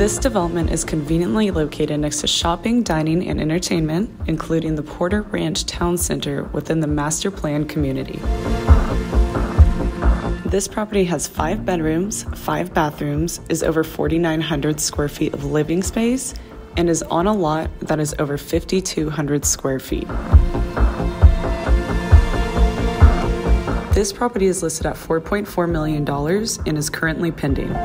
This development is conveniently located next to shopping, dining, and entertainment, including the Porter Ranch Town Center within the master plan community. This property has five bedrooms, five bathrooms, is over 4,900 square feet of living space, and is on a lot that is over 5,200 square feet. This property is listed at $4.4 million and is currently pending.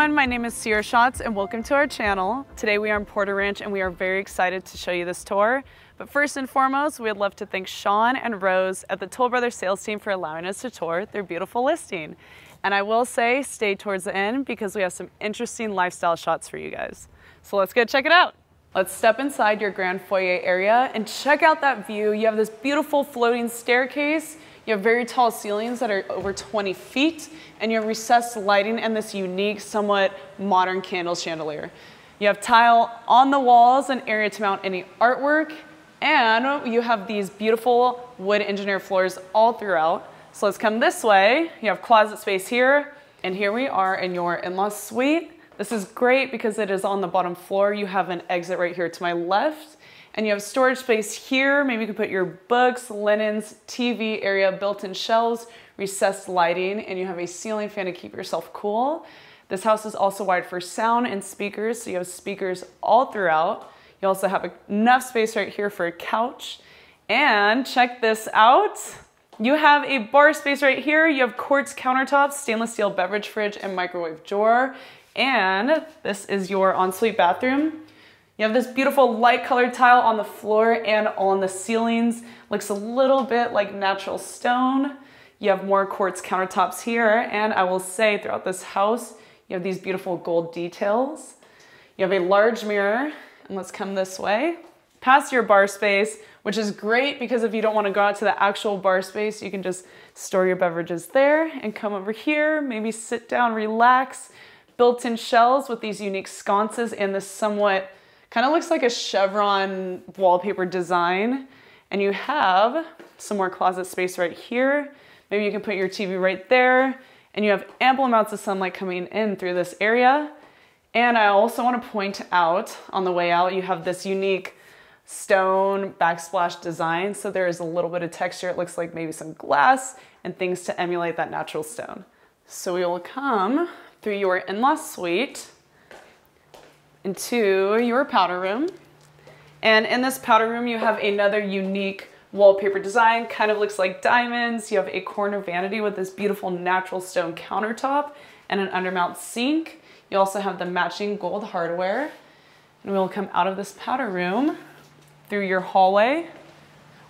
Everyone, my name is Sierra Schotts and welcome to our channel. Today we are in Porter Ranch and we are very excited to show you this tour. But first and foremost, we'd love to thank Sean and Rose at the Toll Brothers sales team for allowing us to tour their beautiful listing. And I will say, stay towards the end because we have some interesting lifestyle shots for you guys. So let's go check it out. Let's step inside your grand foyer area and check out that view. You have this beautiful floating staircase. You have very tall ceilings that are over 20 feet, and you have recessed lighting and this unique, somewhat modern candle chandelier. You have tile on the walls, an area to mount any artwork, and you have these beautiful wood engineer floors all throughout. So let's come this way. You have closet space here, and here we are in your in-law suite. This is great because it is on the bottom floor. You have an exit right here to my left and you have storage space here. Maybe you can put your books, linens, TV area, built-in shelves, recessed lighting, and you have a ceiling fan to keep yourself cool. This house is also wired for sound and speakers, so you have speakers all throughout. You also have enough space right here for a couch. And check this out. You have a bar space right here. You have quartz countertops, stainless steel beverage fridge, and microwave drawer. And this is your ensuite bathroom. You have this beautiful light colored tile on the floor and on the ceilings. Looks a little bit like natural stone. You have more quartz countertops here. And I will say throughout this house, you have these beautiful gold details. You have a large mirror. And let's come this way. Past your bar space, which is great because if you don't want to go out to the actual bar space, you can just store your beverages there and come over here, maybe sit down, relax, built-in shelves with these unique sconces and this somewhat, kind of looks like a chevron wallpaper design. And you have some more closet space right here. Maybe you can put your TV right there. And you have ample amounts of sunlight coming in through this area. And I also want to point out on the way out, you have this unique stone backsplash design. So there is a little bit of texture. It looks like maybe some glass and things to emulate that natural stone. So we will come through your in-law suite into your powder room. And in this powder room, you have another unique wallpaper design, kind of looks like diamonds. You have a corner vanity with this beautiful natural stone countertop and an undermount sink. You also have the matching gold hardware. And we'll come out of this powder room through your hallway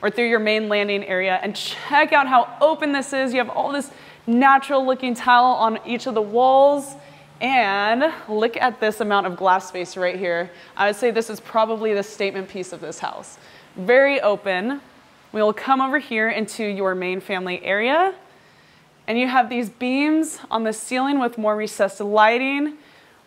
or through your main landing area and check out how open this is. You have all this natural looking tile on each of the walls. And look at this amount of glass space right here. I would say this is probably the statement piece of this house. Very open. We'll come over here into your main family area. And you have these beams on the ceiling with more recessed lighting,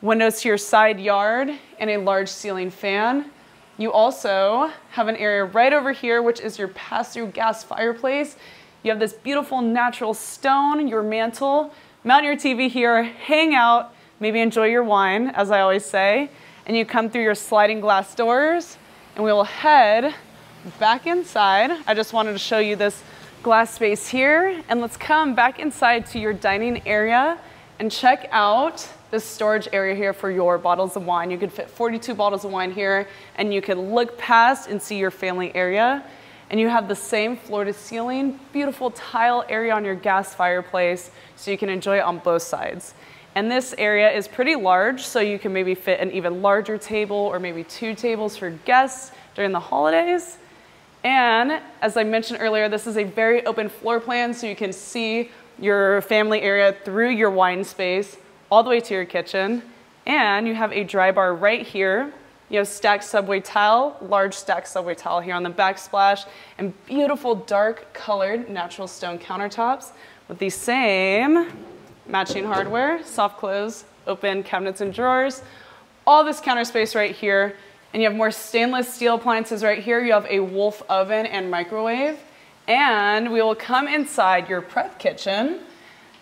windows to your side yard, and a large ceiling fan. You also have an area right over here, which is your pass-through gas fireplace. You have this beautiful natural stone, your mantle. Mount your TV here, hang out, maybe enjoy your wine, as I always say. And you come through your sliding glass doors, and we will head back inside. I just wanted to show you this glass space here. And let's come back inside to your dining area and check out this storage area here for your bottles of wine. You could fit 42 bottles of wine here and you could look past and see your family area. And you have the same floor to ceiling, beautiful tile area on your gas fireplace so you can enjoy it on both sides. And this area is pretty large, so you can maybe fit an even larger table or maybe two tables for guests during the holidays. And as I mentioned earlier, this is a very open floor plan, so you can see your family area through your wine space all the way to your kitchen. And you have a dry bar right here you have stacked subway tile, large stacked subway tile here on the backsplash, and beautiful dark colored natural stone countertops with the same matching hardware, soft close, open cabinets and drawers. All this counter space right here, and you have more stainless steel appliances right here. You have a Wolf oven and microwave. And we will come inside your prep kitchen.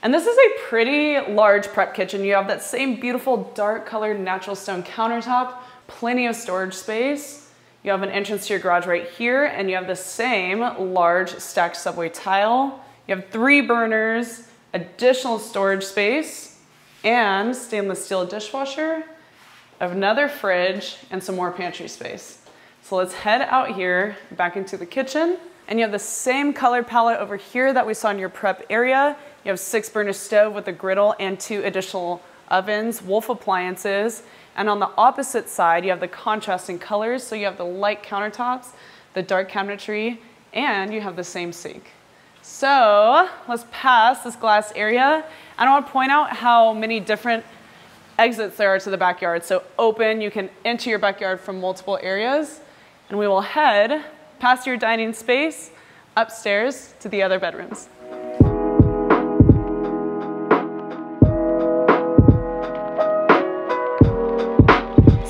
And this is a pretty large prep kitchen. You have that same beautiful dark colored natural stone countertop, plenty of storage space. You have an entrance to your garage right here, and you have the same large stacked subway tile. You have three burners, additional storage space, and stainless steel dishwasher, another fridge, and some more pantry space. So let's head out here back into the kitchen. And you have the same color palette over here that we saw in your prep area. You have six burner stove with a griddle and two additional ovens, Wolf appliances. And on the opposite side, you have the contrasting colors. So you have the light countertops, the dark cabinetry, and you have the same sink. So let's pass this glass area. And I want to point out how many different exits there are to the backyard. So open, you can enter your backyard from multiple areas. And we will head past your dining space upstairs to the other bedrooms.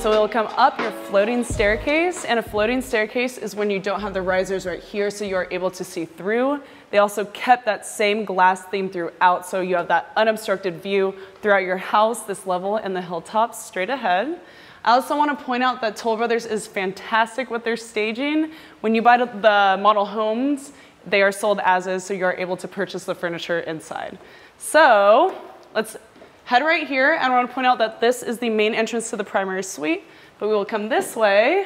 So it'll come up your floating staircase and a floating staircase is when you don't have the risers right here so you are able to see through. They also kept that same glass theme throughout so you have that unobstructed view throughout your house, this level and the hilltops straight ahead. I also want to point out that Toll Brothers is fantastic with their staging. When you buy the model homes, they are sold as is so you're able to purchase the furniture inside. So let's head right here, and I want to point out that this is the main entrance to the primary suite, but we will come this way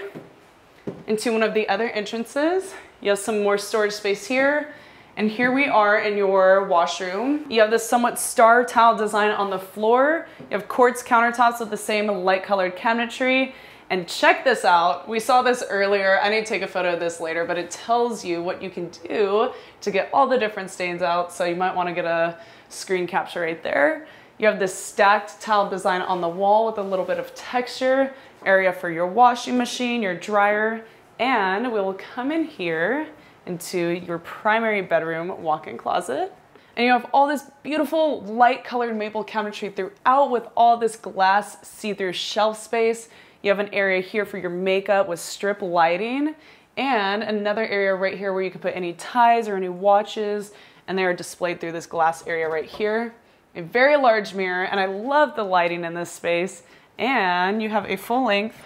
into one of the other entrances. You have some more storage space here, and here we are in your washroom. You have this somewhat star tile design on the floor. You have quartz countertops with the same light colored cabinetry. And check this out. We saw this earlier. I need to take a photo of this later, but it tells you what you can do to get all the different stains out. So you might want to get a screen capture right there. You have this stacked tile design on the wall with a little bit of texture, area for your washing machine, your dryer, and we will come in here into your primary bedroom walk-in closet. And you have all this beautiful light colored maple cabinetry throughout with all this glass see-through shelf space. You have an area here for your makeup with strip lighting and another area right here where you can put any ties or any watches and they are displayed through this glass area right here a very large mirror, and I love the lighting in this space. And you have a full length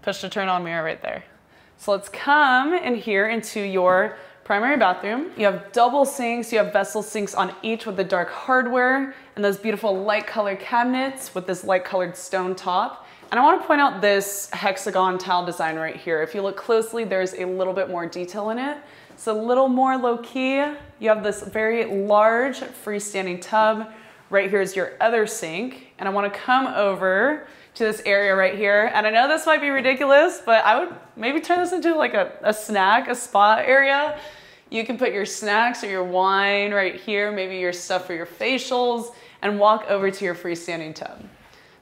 push to turn on mirror right there. So let's come in here into your primary bathroom. You have double sinks, you have vessel sinks on each with the dark hardware and those beautiful light colored cabinets with this light colored stone top. And I wanna point out this hexagon tile design right here. If you look closely, there's a little bit more detail in it. It's a little more low key. You have this very large freestanding tub Right here is your other sink. And I wanna come over to this area right here. And I know this might be ridiculous, but I would maybe turn this into like a, a snack, a spa area. You can put your snacks or your wine right here, maybe your stuff for your facials, and walk over to your freestanding tub.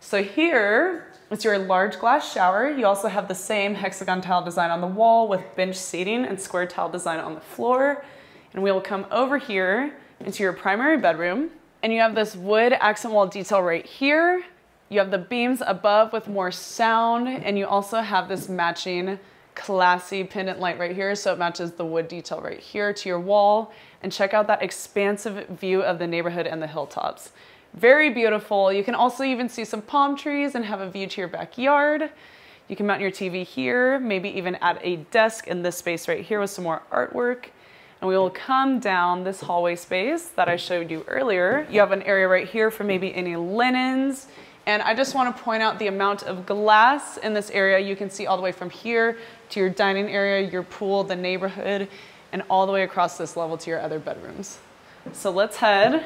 So here is your large glass shower. You also have the same hexagon tile design on the wall with bench seating and square tile design on the floor. And we will come over here into your primary bedroom. And you have this wood accent wall detail right here. You have the beams above with more sound, and you also have this matching classy pendant light right here, so it matches the wood detail right here to your wall. And check out that expansive view of the neighborhood and the hilltops. Very beautiful. You can also even see some palm trees and have a view to your backyard. You can mount your TV here, maybe even add a desk in this space right here with some more artwork and we will come down this hallway space that I showed you earlier. You have an area right here for maybe any linens. And I just wanna point out the amount of glass in this area. You can see all the way from here to your dining area, your pool, the neighborhood, and all the way across this level to your other bedrooms. So let's head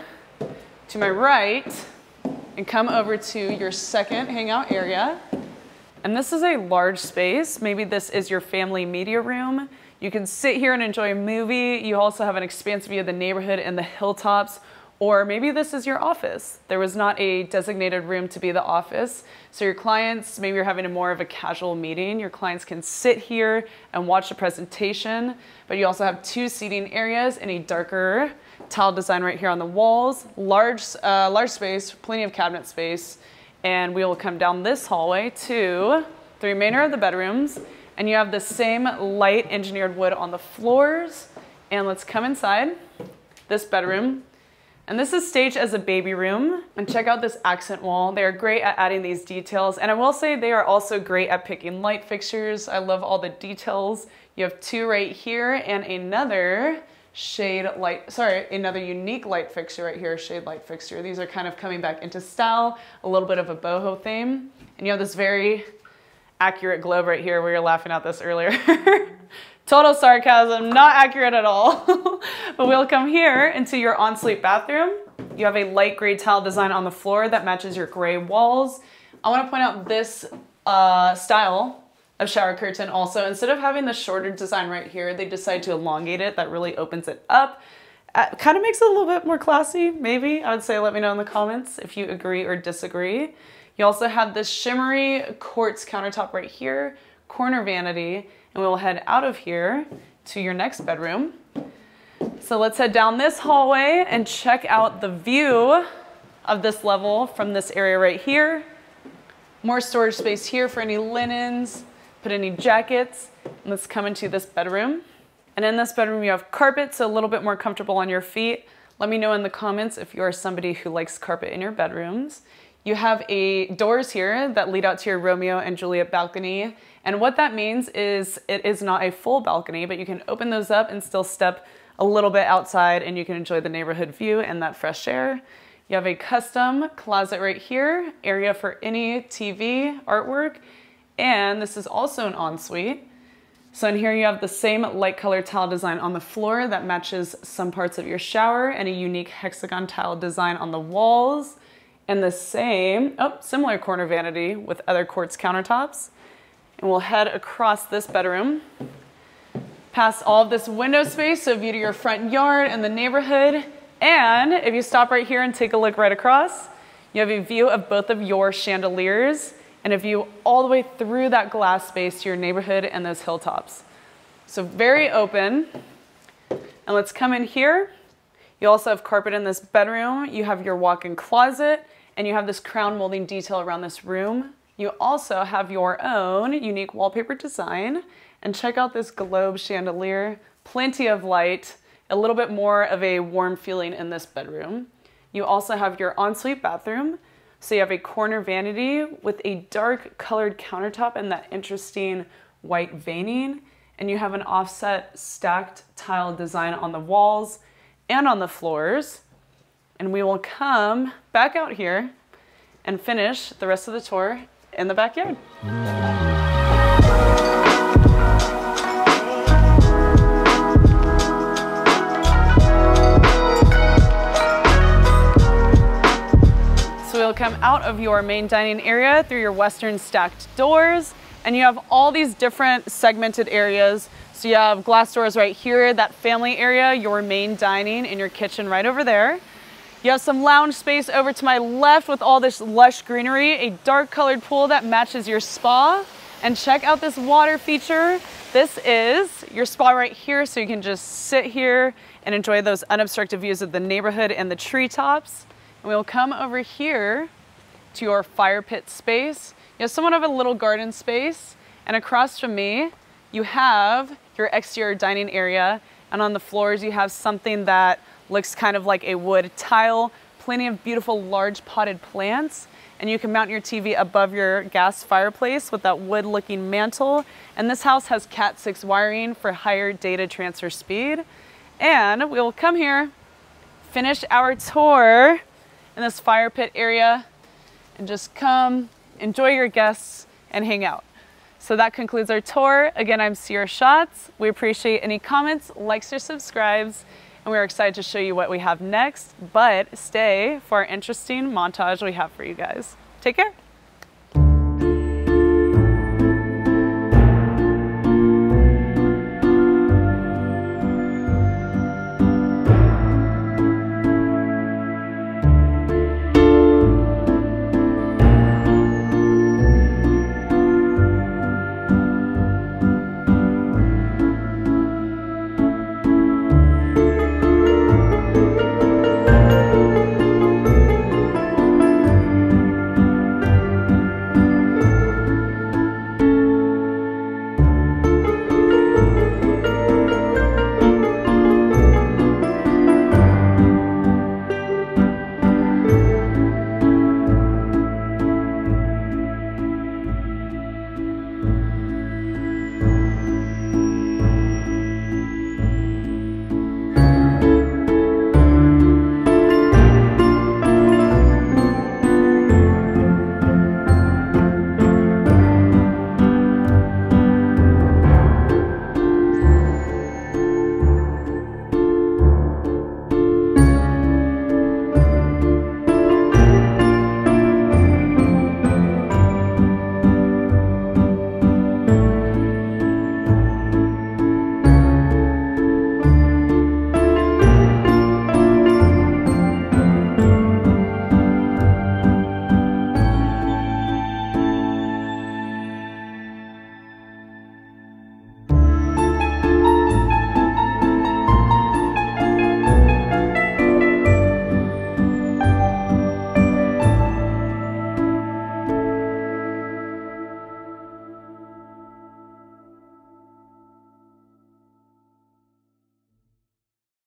to my right and come over to your second hangout area. And this is a large space. Maybe this is your family media room. You can sit here and enjoy a movie. You also have an expansive view of the neighborhood and the hilltops. Or maybe this is your office. There was not a designated room to be the office. So your clients, maybe you're having a more of a casual meeting. Your clients can sit here and watch the presentation, but you also have two seating areas and a darker tile design right here on the walls. Large, uh, large space, plenty of cabinet space. And we will come down this hallway to the remainder of the bedrooms and you have the same light engineered wood on the floors. And let's come inside this bedroom. And this is staged as a baby room. And check out this accent wall. They are great at adding these details. And I will say they are also great at picking light fixtures. I love all the details. You have two right here and another shade light, sorry, another unique light fixture right here, shade light fixture. These are kind of coming back into style, a little bit of a boho theme. And you have this very accurate globe right here. We were laughing at this earlier. Total sarcasm, not accurate at all. but we'll come here into your ensuite bathroom. You have a light gray tile design on the floor that matches your gray walls. I wanna point out this uh, style of shower curtain also. Instead of having the shorter design right here, they decide to elongate it. That really opens it up. Uh, kind of makes it a little bit more classy, maybe. I would say let me know in the comments if you agree or disagree. You also have this shimmery quartz countertop right here, corner vanity, and we'll head out of here to your next bedroom. So let's head down this hallway and check out the view of this level from this area right here. More storage space here for any linens, put any jackets. Let's come into this bedroom. And in this bedroom, you have carpet, so a little bit more comfortable on your feet. Let me know in the comments if you are somebody who likes carpet in your bedrooms. You have a doors here that lead out to your Romeo and Juliet balcony. And what that means is it is not a full balcony, but you can open those up and still step a little bit outside and you can enjoy the neighborhood view and that fresh air. You have a custom closet right here, area for any TV artwork. And this is also an ensuite. So in here you have the same light color tile design on the floor that matches some parts of your shower and a unique hexagon tile design on the walls and the same, oh, similar corner vanity with other quartz countertops. And we'll head across this bedroom, past all of this window space, so view to your front yard and the neighborhood. And if you stop right here and take a look right across, you have a view of both of your chandeliers and a view all the way through that glass space to your neighborhood and those hilltops. So very open. And let's come in here. You also have carpet in this bedroom. You have your walk-in closet and you have this crown molding detail around this room. You also have your own unique wallpaper design and check out this globe chandelier, plenty of light, a little bit more of a warm feeling in this bedroom. You also have your ensuite bathroom. So you have a corner vanity with a dark colored countertop and that interesting white veining. And you have an offset stacked tile design on the walls and on the floors. And we will come back out here and finish the rest of the tour in the backyard. So we'll come out of your main dining area through your western stacked doors and you have all these different segmented areas. So you have glass doors right here, that family area, your main dining and your kitchen right over there. You have some lounge space over to my left with all this lush greenery, a dark colored pool that matches your spa. And check out this water feature. This is your spa right here, so you can just sit here and enjoy those unobstructed views of the neighborhood and the treetops. And we'll come over here to your fire pit space. You have somewhat of a little garden space, and across from me, you have your exterior dining area, and on the floors you have something that Looks kind of like a wood tile, plenty of beautiful large potted plants. And you can mount your TV above your gas fireplace with that wood looking mantle. And this house has Cat 6 wiring for higher data transfer speed. And we will come here, finish our tour in this fire pit area and just come enjoy your guests and hang out. So that concludes our tour. Again, I'm Sierra Schotts. We appreciate any comments, likes, or subscribes and we're excited to show you what we have next, but stay for our interesting montage we have for you guys. Take care.